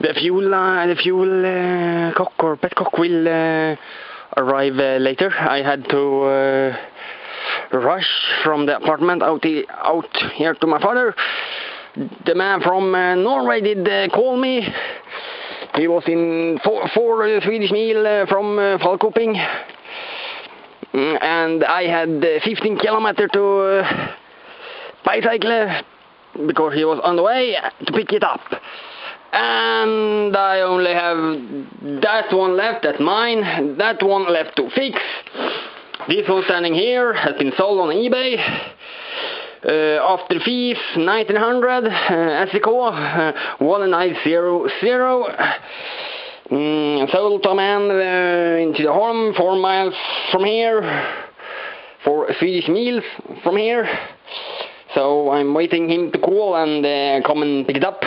The fuel, the fuel cock or petcock will uh, arrive uh, later. I had to uh, rush from the apartment out, out here to my father. The man from Norway did call me. He was in four, four Swedish mil uh, from uh, Falköping. Mm, And I had uh, 15 kilometer to bicycle because he was on the way to pick it up. And I only have that one left, that's mine, that one left to fix. This one standing here has been sold on eBay. Uh, after fees, 1900 uh, SEK, uh, 1900. Mm, sold to man uh, in Tidaholm, four miles from here, for Swedish meals from here. So I'm waiting him to call and uh, come and pick it up.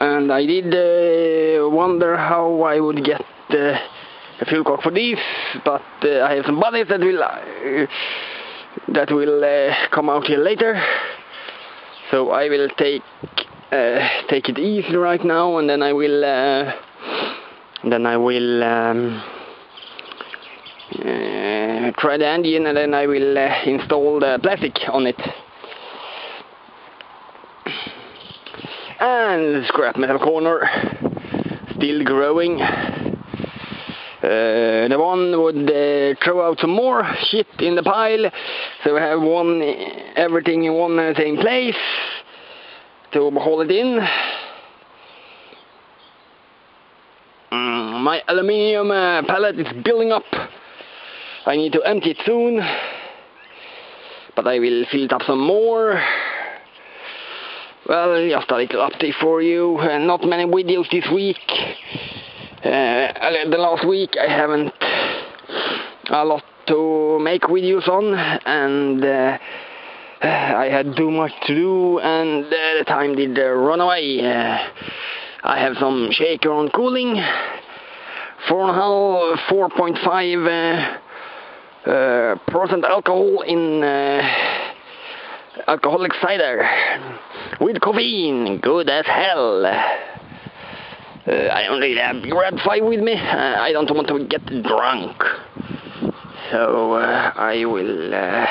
And I did uh, wonder how I would get uh, a fuel cock for these, but uh, I have some buddies that will uh, that will uh, come out here later. So I will take uh, take it easy right now, and then I will then I will um, try the engine, and then I will install the plastic on it. And scrap metal corner, still growing. Uh, the one would uh, throw out some more shit in the pile, so we have one everything in one and the same place to hold it in. Mm, my aluminium uh, pallet is building up. I need to empty it soon, but I will fill it up some more. Well, just a little update for you. Uh, not many videos this week. Uh, the last week I haven't a lot to make videos on, and uh, I had too much to do, and uh, the time did uh, run away. Uh, I have some shaker on cooling, 4.5, 4.5 uh, uh, percent alcohol in uh, alcoholic cider with caffeine, good as hell. Uh, I only have Red 5 with me. Uh, I don't want to get drunk. So uh, I will uh,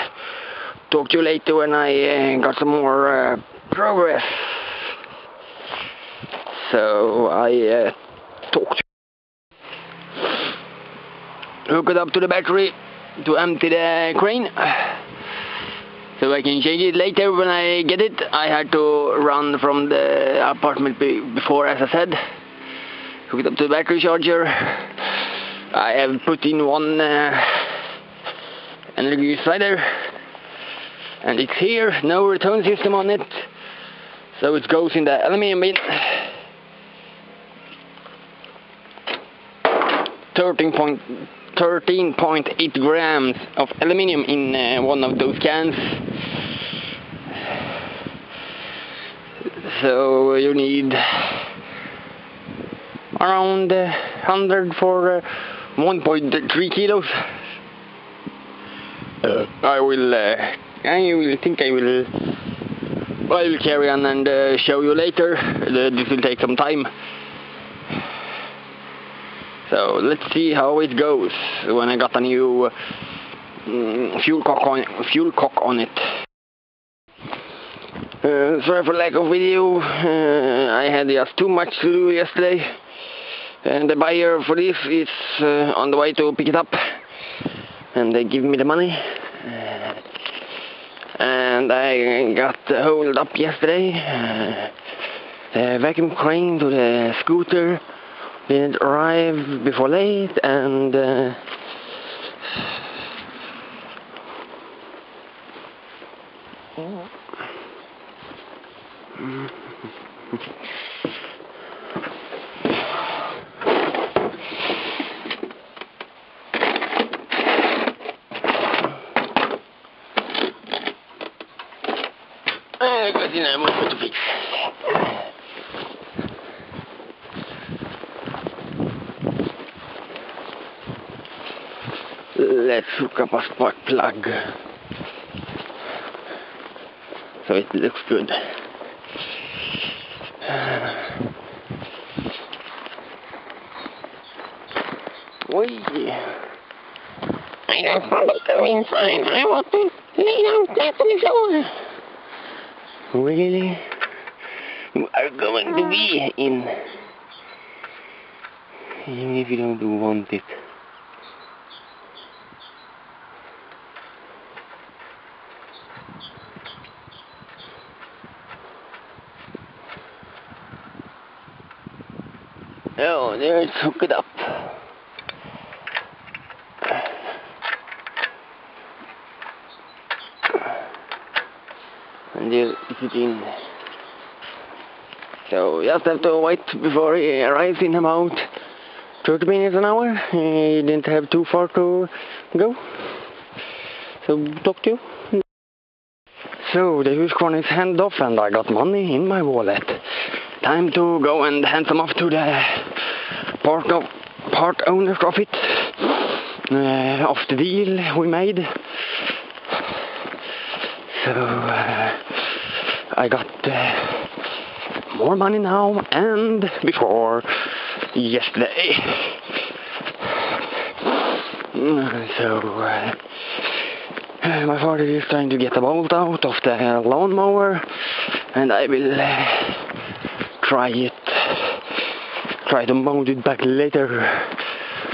talk to you later when I uh, got some more uh, progress. So I talk to Hook it up to the battery to empty the crane. So I can change it later when I get it. I had to run from the apartment be before as I said. Hook it up to the battery charger. I have put in one uh, energy slider and it's here, no return system on it. So it goes in the aluminium bin. 13.8 grams of aluminium in uh, one of those cans. So you need around uh, 100 for uh, 1.3 kilos. Uh, I will, uh, I will think I will, I will carry on and uh, show you later. Uh, this will take some time. So let's see how it goes when I got a new mm, fuel cock on fuel cock on it. Uh, sorry for lack of video. Uh, I had just too much to do yesterday, and the buyer for this is uh, on the way to pick it up, and they give me the money. Uh, and I got hold up yesterday. Uh, the vacuum crane to the scooter didn't arrive before late and uh, eh, così ne è molto fix. Let's hook up a spark plug. so it looks good. Oi! I don't want to go inside. I want to lay down on the floor. Really? You are going to be in. Even if you don't want it. There it's hooked up. And there is it in. So just have to wait before he arrives in about 30 minutes an hour. He didn't have too far to go. So talk to you. So the Husqvarna is hand off and I got money in my wallet. Time to go and hand them off to the part of part owner of it. Uh, of the deal we made. So uh, I got uh, more money now and before yesterday. So uh, my father is trying to get the bolt out of the lawnmower and I will uh, try it. Try to mount it back later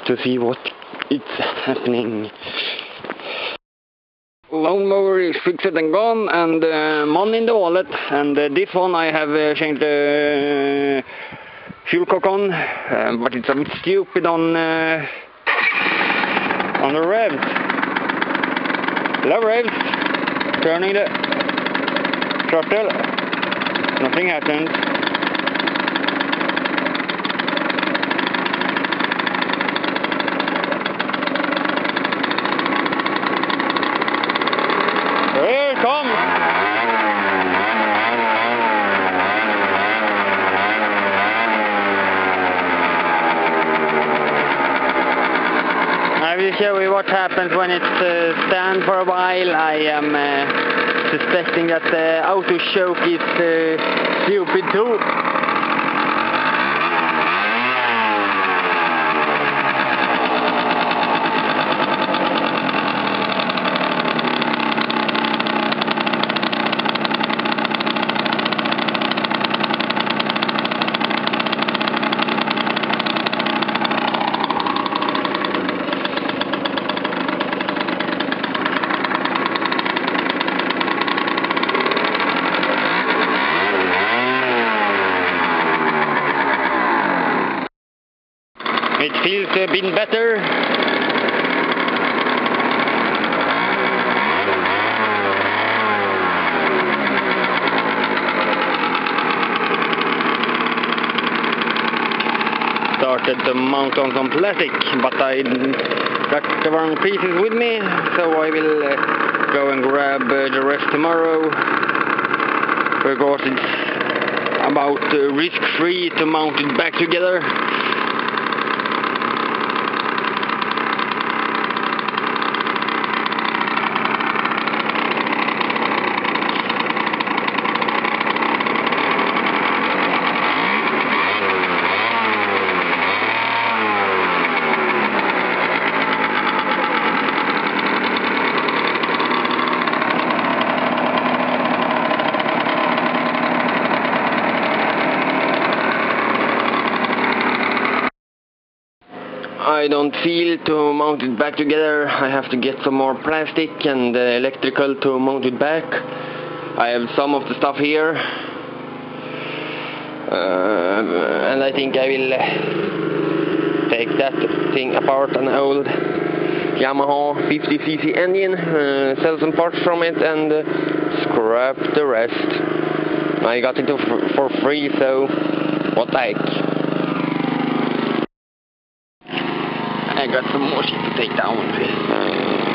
to see what is happening. Lawnmower is fixed and gone and uh, money in the wallet and uh, this one I have uh, changed the fuel cock on uh, but it's a bit stupid on uh, on the revs. Love revs. Turning the throttle. Nothing happens. Here it comes. I will show you what happens when it uh, stands for a while. I am uh, suspecting that the auto choke is uh, stupid too. It bit better. Started to mount on some plastic, but I got the wrong pieces with me, so I will uh, go and grab uh, the rest tomorrow. Because it's about uh, risk-free to mount it back together. I don't feel to mount it back together. I have to get some more plastic and uh, electrical to mount it back. I have some of the stuff here. Uh, and I think I will uh, take that thing apart, an old Yamaha 50cc engine, uh, sell some parts from it and uh, scrap the rest. I got it for, free, so what the heck. I got some more shit to take down. with Hot,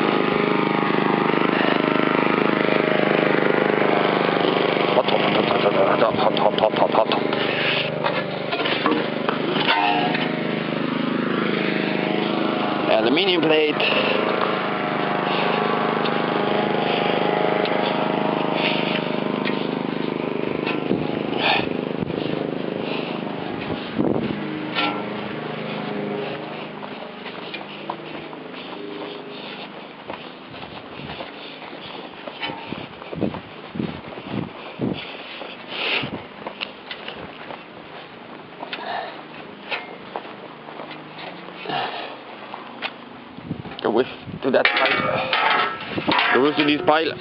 to that pile. Goes to this pile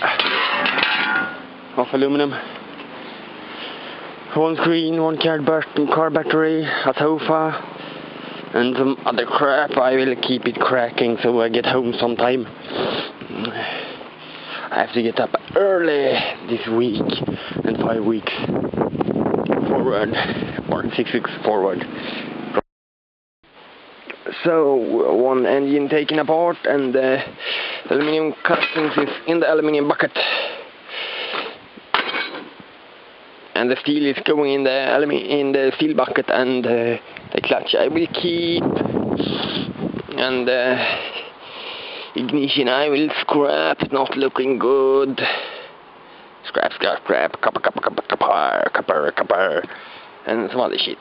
of aluminum. One screen, one car, car battery, a sofa, and some other crap. I will keep it cracking so I get home sometime. I have to get up early this week and five weeks forward, or six weeks forward. So, one engine taken apart and the aluminium castings is in the aluminium bucket. And the steel is going in the in the steel bucket and uh, the clutch I will keep. And uh, ignition I will scrap, not looking good. Scrap, scrap, scrap, copper, copper, copper, copper, copper, copper, and some other shit.